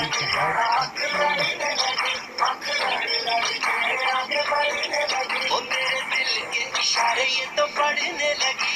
दिल के इशारे तो पढ़ने लगे।